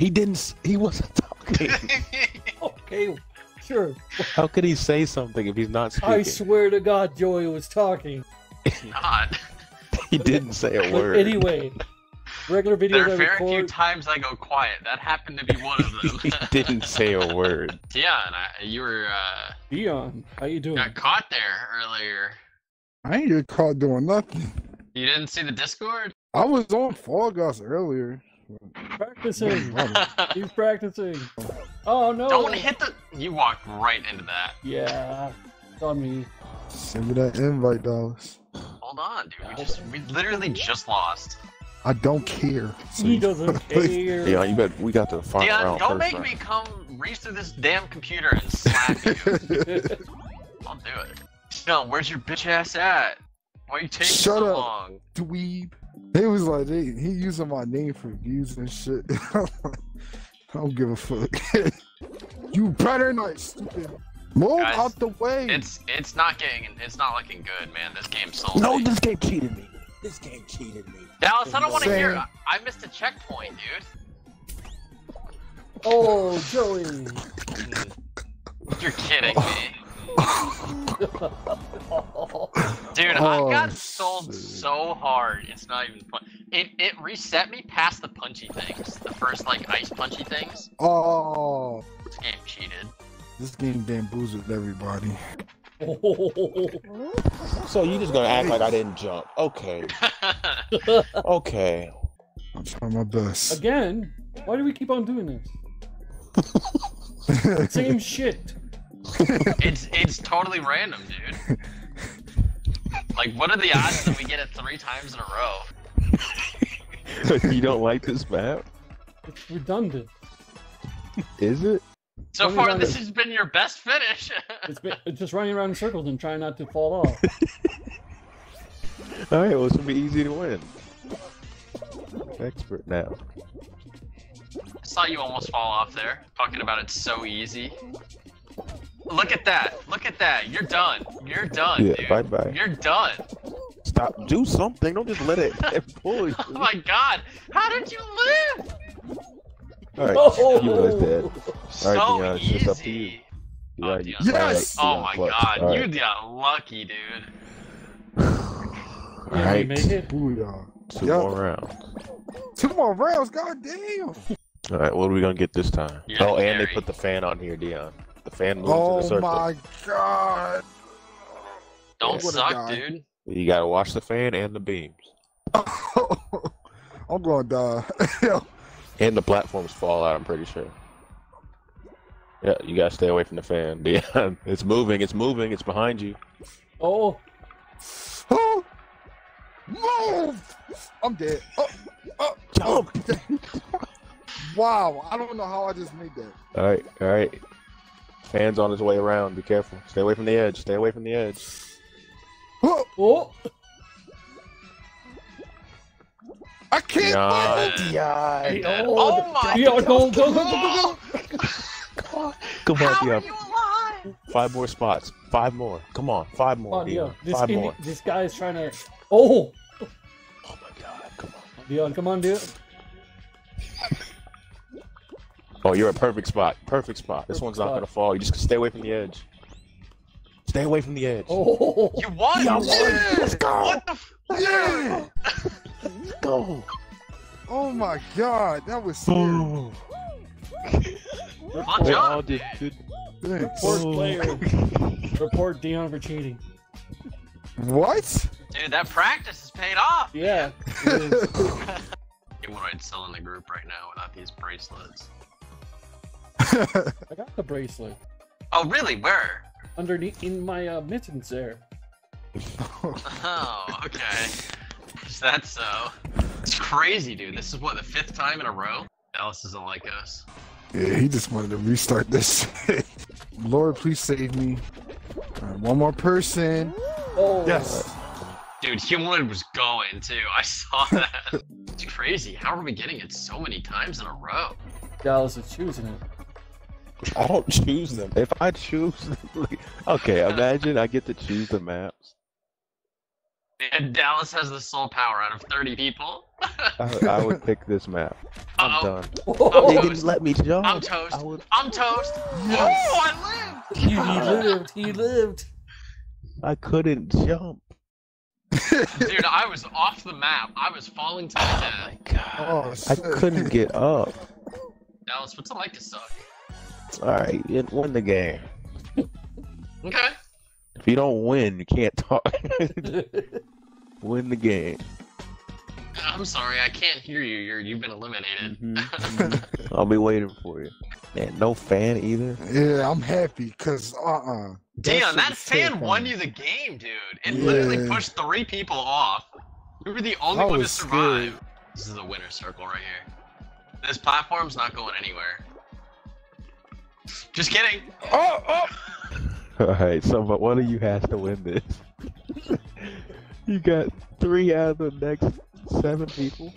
He didn't. He wasn't talking. Okay, sure. How could he say something if he's not speaking? I swear to God, Joey was talking. Not. He didn't say a But word. anyway, regular video. There videos are I very few times I go quiet. That happened to be one of them. he didn't say a word. yeah, and I, you were uh, Deion, how you doing? got caught there earlier. I ain't get caught doing nothing. You didn't see the Discord? I was on Fall Guys earlier. Practicing. He's practicing. Oh no! Don't hit the. You walked right into that. Yeah, it's on me. Send me that invite, Dallas. Hold on, dude. We just we literally just lost. I don't care. He doesn't care. Yeah, you bet. We got the final Deion, round don't first make round. me come reach through this damn computer and slap you. I'll do it. Deion, where's your bitch ass at? Why are you taking Shut so up. long? Dweeb. He was like, he, he using my name for views and shit. I don't give a fuck. you better not, stupid. Move Guys, out the way. It's it's not getting it's not looking good, man. This game's salty. No, this game cheated me. This game cheated me. Dallas, I don't want to hear. I, I missed a checkpoint, dude. Oh, Joey. You're kidding me. Dude, I Oh, got sold shit. so hard. It's not even fun. It it reset me past the punchy things. The first like ice punchy things. oh, This game cheated. this game bamboozled everybody. So you just gonna act like I didn't jump? Okay, okay. I'm trying my best. Again? Why do we keep on doing this? Same shit. it's it's totally random, dude. Like, what are the odds that we get it three times in a row? you don't like this map? It's redundant. Is it? So Only far, this of- has been your best finish. It's, been, it's just running around in circles and trying not to fall off. All right. Well, it's gonna be easy to win. Expert now. I saw you almost fall off there, talking about it's so easy. Look at that! Look at that! You're done. You're done, Yeah. dude. Bye bye. You're done. Stop. Do something. Don't just let it pull you. Oh my god! How did you live? All right. Oh! You was dead. So All right, Deion, it's just up to you. easy. You Oh, got- Deion. Yes! Oh my clutch. god, All you got lucky, dude. Alright. Can right. we make it? Two Yeah. more rounds. Two more rounds, goddamn. All right. What are we gonna get this time? You're oh, and they put the fan on here, Deion. The fan moves in a Oh circle. my god. Don't What a suck, dude. You gotta watch the fan and the beams. I'm gonna uh, die. And the platforms fall out, I'm pretty sure. Yeah, you gotta stay away from the fan. Deion. It's moving, it's moving, it's behind you. Oh, oh, move! I'm dead. Oh, oh, oh Jump! wow, I don't know how I just made that. Alright, alright. Fan's on his way around. Be careful. Stay away from the edge. Stay away from the edge. Oh, oh! I can't. Deion. move. Deion. Hey, Oh, my Deion, go, go, go, go, go, go! Come on, How are Deion. you alive? Five more spots. Five more. Come on. Five more, on, Deion. Deion. This, Five Indi- more. this guy is trying to. Oh! Oh my god. Come on. Deion, come on, Deion. Oh, you're a perfect spot. Perfect spot. This Perfect one's not spot. gonna fall. You just stay away from the edge. Stay away from the edge. Oh! You won! Deion won. Let's go. What the f- Yeah. Let's go. Oh my god, that was scary. Oh. Good all job, did good. Thanks. Report Oh. player. Report Deion for cheating. What? Dude, that practice has paid off. Yeah. it is. You want I'd sell in the group right now without these bracelets. I got the bracelet Oh, really? Where? underneath in my uh, mittens there. Oh, okay. Is that so? It's crazy, dude. This is what the fifth time in a row. Dallas doesn't like us. Yeah, he just wanted to restart this shit. Lord, please save me. All right, one more person. Oh! Yes. Dude, Humanoid was going too. I saw that. it's crazy. How are we getting it so many times in a row? Dallas is choosing it. I don't choose them. If I choose, okay, imagine I get to choose the maps. And Dallas has the sole power out of 30 people. I, I would pick this map. I'm Uh-oh. done. Oh, They toast. didn't let me jump. I'm toast. I was- I'm toast. Oh, I lived. he, he lived. He lived. I couldn't jump. Dude, I was off the map. I was falling to oh my death. God. Oh, I couldn't get up. Dallas, what's it like to suck? All right, you win the game. Okay. If you don't win, you can't talk. win the game. I'm sorry, I can't hear you. You're you've been eliminated. Mm-hmm. I'll be waiting for you. Man, no fan either. Yeah, I'm happy because uh uh Damn, that fan won you the game, dude. It literally pushed three people off. We were the only I one to was survive. This is the winner circle right here. This platform's not going anywhere. Just kidding. Oh, oh. All right, so but one of you has to win this. you got three out of the next seven people.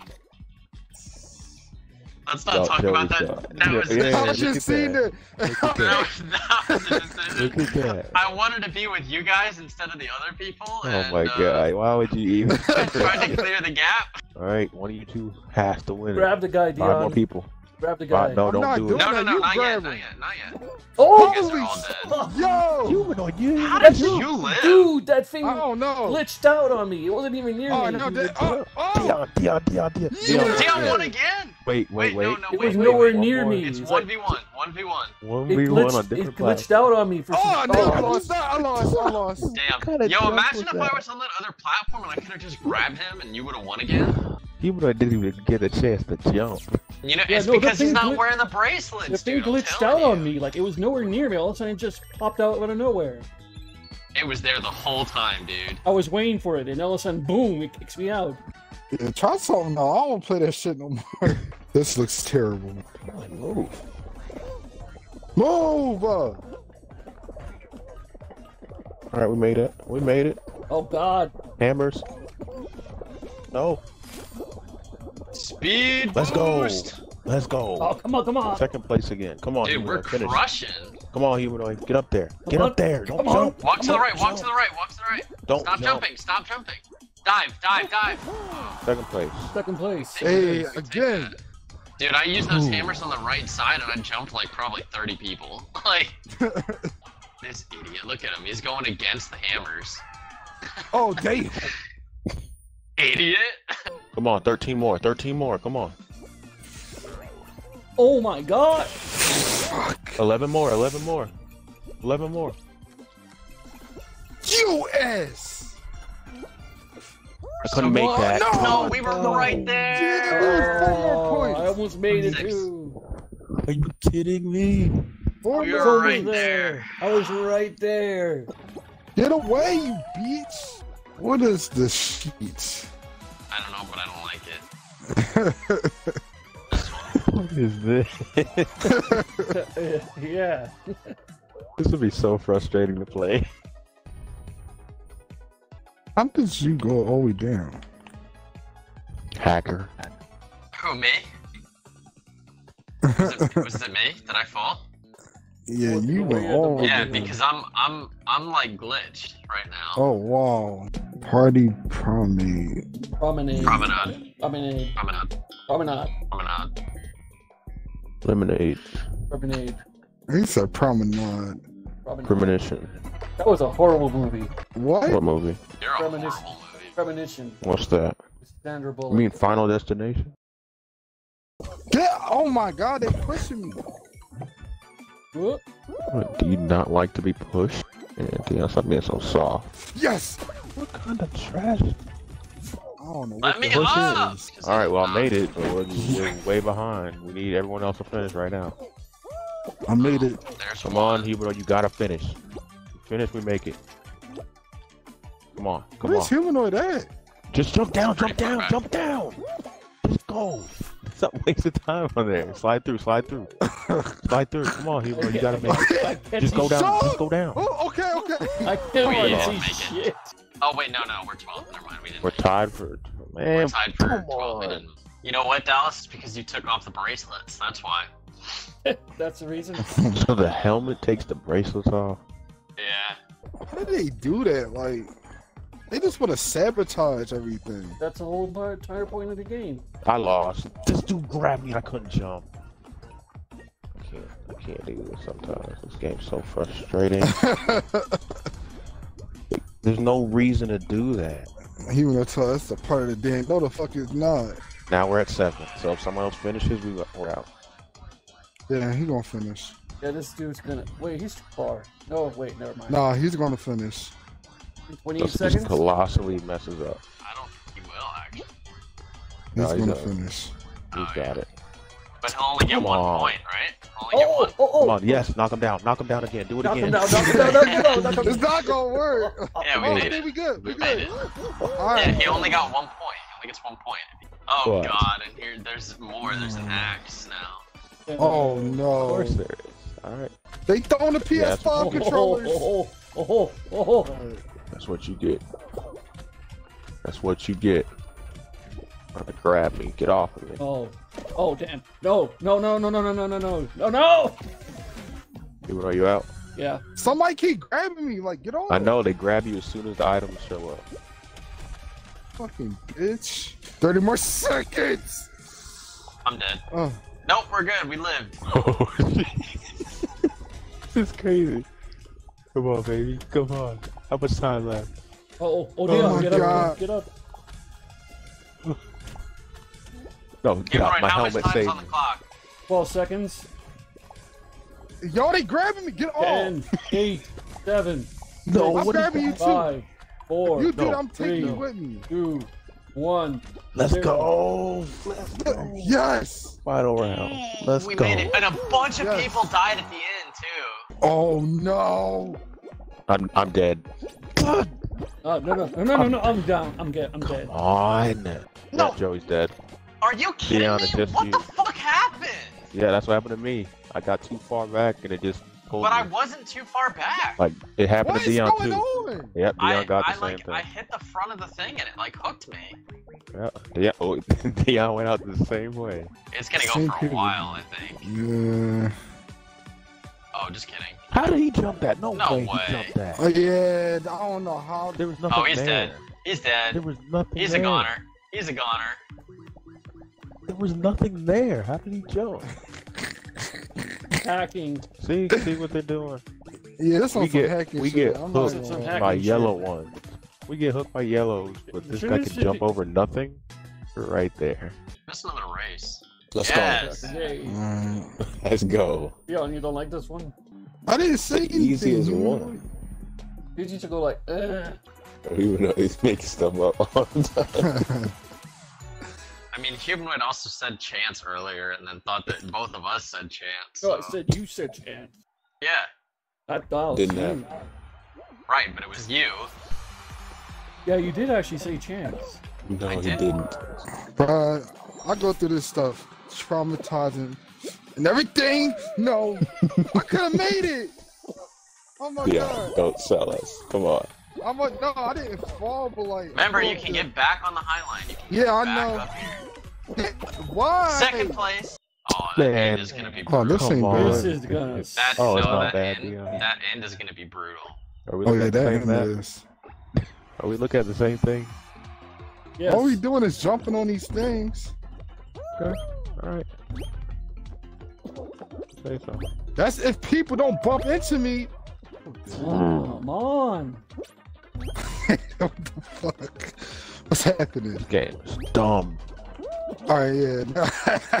Let's not Yo, talk Joey, about that. Joey. That was yeah, the yeah, I just seen that. it. Look That that. was, that was. Look at that. I wanted to be with you guys instead of the other people. Oh and, my uh, god, why would you even? I tried to clear the gap. All right, one of you two has to win Grab the guy, Deion. Five more people. Grab the guy. Five, no, I'm don't do it. No, no, no, not yet, not yet, not yet. Oh, guys are all dead. Yo, you How didn't you live? dude, that thing I don't glitched out on me. It wasn't even near Oh me. no, that, oh, oh. Deion, Deion, Deion, Deion. Yeah. Deion won again. Wait, Wait, wait, wait. no, no, It wait, was wait, nowhere wait. near me. It's It's one like- v one, one v one. 1v1 on glitched, it different glitched platforms. out on me for Oh, no, I oh. lost. I lost. I lost. Damn. Yo, imagine if I was on that other platform and I could have just grabbed him and you would have won again. Humanoid didn't even get a chance to jump. You know, Yeah, it's no, because he's not glit- wearing the bracelets. The thing dude, glitched telling out on me. Like it was nowhere near me. All of a sudden, it just popped out out of nowhere. It was there the whole time, dude. I was waiting for it, and all of a sudden, boom! It kicks me out. Yeah, try something now. I don't want to play that shit no more. this looks terrible. Move. Move! Uh. All right, we made it. We made it. Oh God! Hammers. No. Speed Let's go. Let's go. Oh come on, come on! Second place again. Come on, Dude, we're Humanoid. Finish. crushing. Come on, Humanoid. Get up there. Get up there. Don't Come on. jump. Walk to the right, walk to the right, walk to the right. Don't Stop jump. jumping, stop jumping. Dive, dive, dive. Second place. Second place. Hey, Take again. Dude, I used those Ooh. hammers on the right side and I jumped like probably 30 people. Like, this idiot. Look at him. He's going against the hammers. Oh, damn. Idiot. Come on, 13 more. 13 more. Come on. Oh my God! 11 more. 11 more. 11 more. U.S. I couldn't make What? that. No! No, we were Oh. right there. Yeah, we were four points. I almost made it Six. too. Are you kidding me? Four We I was were more. almost right there. I was right there. Get away, you bitch. What is this shit? I don't know, but I don't like it. What is this? yeah. this would be so frustrating to play. How did you go all the way down? Hacker. Who, me? Was it, was it me? Did I fall? Yeah, you where went you at the all Yeah, down. because I'm I'm I'm like glitched right now. Oh, wow. Party promenade. Promenade. Promenade, Promenade. promenade, Promenade. promenade. Lemonade. Promenade. He said promenade. Promenade. Premonition. That was a horrible movie. What? What movie? You're Premonition. Premonition. What's that? Sandra You mean Final Destination? Get, oh my god, they pushing me. What? What, do you not like to be pushed? Anthony, stop being so soft. Yes! What kind of trash? I don't know Let what me the push up. is. All right, well I made it, but we're, we're way behind. We need everyone else to finish right now. I made it. There's Come one. on, Huberto, you gotta finish. Finish, we make it. Come on, come Where's on. humanoid at? Just jump down, jump down, jump down. Just go. Stop wasting time on there. Slide through, slide through, slide through. Come on, Huberto, you gotta make it. Just go down, Shut just go down. Oh, okay, okay. I can't We even didn't see make it. shit. Oh wait, no, no, we're 12. Never mind, we didn't. We're tied for We're tied for come 12. We on. didn't. You know what, Dallas? It's because you took off the bracelets. That's why. That's the reason. So the helmet takes the bracelets off. Yeah. How did they do that? Like, They just want to sabotage everything. That's the whole entire point of the game. I lost. This dude grabbed me. I couldn't jump. I can't. I can't do this sometimes. This game's so frustrating. There's no reason to do that. he wanna tell us a part of the damn. No, the fuck is not. Now we're at seven. So if someone else finishes, we we're out. Yeah, he gonna finish. Yeah, this dude's gonna. Wait, he's too far. No, wait, never mind. Nah, he's gonna finish. 28 This just seconds? colossally messes up. I don't think he will actually. He's No, oh, he's gonna not. finish. He's Oh, got yeah. it. But he'll only get Come one on. point, right? He'll get Oh, one. oh, oh, Come oh. on, yes, knock him down. Knock him down again. Do it Knock him again. down, knock him down, knock him down, knock him It's not gonna work. Yeah, we oh, made okay, it. we good. We We made good. it. All Yeah, he only got one point. He only gets one point. Oh What? god, and here there's more. There's an mm. axe now. Oh no. Of no. course there is. All right. They throwing the PS5 that's- oh, oh, oh, controllers. oh, oh, oh, oh, oh. That's what you get. That's what you get. Trying to grab me. Get off of me. Oh. Oh, damn. No. No, no, no, no, no, no, no, no. No, no! Even are you out? Yeah. Somebody keep grabbing me. Like, get off. I know. They grab you as soon as the items show up. Fucking bitch. 30 more seconds! I'm dead. Oh. Nope, we're good. We live. Oh, this is crazy. Come on, baby. Come on. How much time left? Oh, oh, oh, Oh get my up, get up, God. get up. No, get Give out. right My how helmet time's saved on the clock? 12 seconds. y'all, they grabbing me. Get off. 10, 8, 7, No, I'm what is grabbing you that? too. 5, 4, You did. no, I'm taking you with me. 2, 1. Let's Zero. go. Let's go. Yes. Final round. Let's we go. made it, and a bunch of Yes. people died at the end too. Oh no. I'm, I'm dead. God. Uh, no, no, no, no, no, no, I'm down. I'm dead. I'm dead. On. No. Yeah, Joey's dead. Are you kidding Deanna, me? What you. the fuck happened? Yeah, that's what happened to me. I got too far back and it just pulled But I wasn't too far back. Like it happened What to is Deion going too. on? Yep, Deion I, got the I same like thing. I hit the front of the thing and it like hooked me. Yeah, yeah. Oh, Deion went out the same way. It's gonna go Same for a while, I think. Yeah. Oh, just kidding. How did he jump that? No, No way, way. he jumped that. Oh yeah. I don't know how. There was oh, nothing Oh, he's there. dead. He's dead. There was nothing He's there. a goner. He's a goner. There was nothing there. How did he jump? Hacking. see, see what they're doing. Yeah, this We one's some get hacking we shit. get I'm not hooked Some gonna- by shit. yellow ones. We get hooked by yellows, but this guy can jump over nothing. Right there. Just another race. Let's go. yes. Yay. Alright. Let's go. Yo, and you don't like this one? I didn't say The anything. easiest you know? one. You need to go like, uh. Even though he's making stuff up all the time. I mean, Humanoid also said chance earlier and then thought that both of us said chance. No, I said you said chance. Yeah, I thought. Didn't you. have- right, but it was you. Yeah, you did actually say chance. no, I he did. didn't. Bruh, I go through this stuff, traumatizing, and everything. No, I could have made it. Oh my Yeah, god, don't sell us. Come on. I'm a, no, I didn't fall, but like. Remember, you oh, can get back on the high line. You can Yeah, get I back know. up here. Why? Second place. Oh, that Man. end is gonna be oh, brutal. Oh, brutal. this ain't Come. This is gonna. That, Oh, it's no, not that bad, end, Deion. that end is gonna be brutal. Are we Oh looking yeah, at the that same end map? is. Are we looking at the same thing? Yes. All we doing is jumping on these things. Okay. All right. Say so. That's if people don't bump into me. Come on. what the fuck? What's happening? This game is dumb. All right, yeah.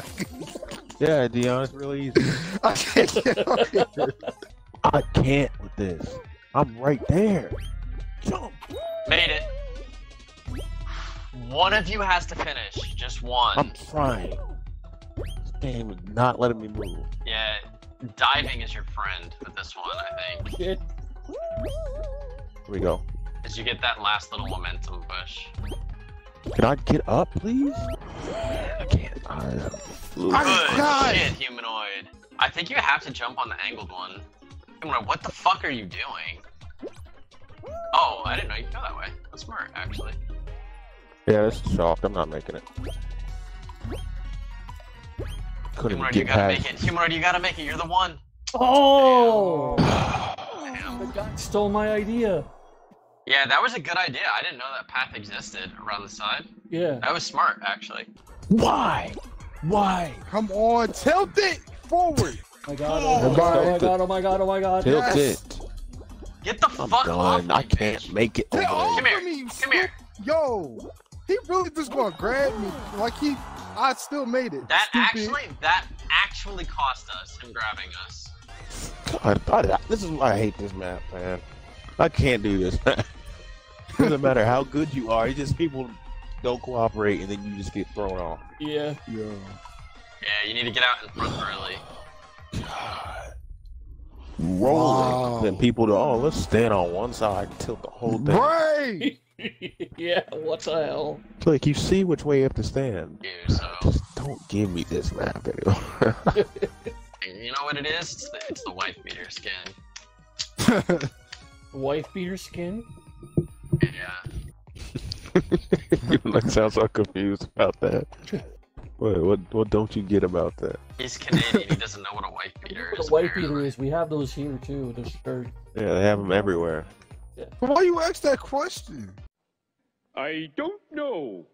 Yeah, Deion, it's really easy. I can't get out here. I can't with this. I'm right there. Jump. Made it. One of you has to finish. Just one. I'm trying. This game is not letting me move. Yeah, diving is your friend with this one, I think. Here we go. As you get that last little momentum push. Can I get up, please? I can't. I, Good God. shit, humanoid. I think you have to jump on the angled one. Humanoid, what the fuck are you doing? Oh, I didn't know you could go that way. That's smart, actually. yeah, this is shocked. I'm not making it. Couldn't even you get gotta past. make it. Humanoid, you gotta make it. You're the one. Oh! Damn. The guy stole my idea. Yeah, that was a good idea. I didn't know that path existed around the side. Yeah. That was smart, actually. Why? Why? Come on, tilt it forward. Oh my god, oh my god, oh my god, oh my god, oh my god. Tilt Yes. it. Get the I'm fuck off done. I can't bitch. make it over. Come here. of me, you Come here. Yo, he really just gonna grab me like he. I still made it. That Stupid. actually, that actually cost us him grabbing us. God, I- this is why I hate this map, man. I can't do this. Doesn't matter how good you are, it's just people don't cooperate and then you just get thrown off. Yeah. Yeah. Yeah, you need to get out in front early. God. Rolling. Wow. Then people go, oh, let's stand on one side and tilt the whole thing. Right. yeah, what the hell? It's like you see which way you have to stand. Dude, so Just don't give me this map anymore. you know what it is? It's the, it's the wife beater skin. Wife beater skin? Yeah. you like sound so confused about that. What what what don't you get about that? He's Canadian. He doesn't know what a wife beater What is. a wife beater is, we have those here too, the shirt. Yeah, they have them everywhere. Why you ask that question? I don't know.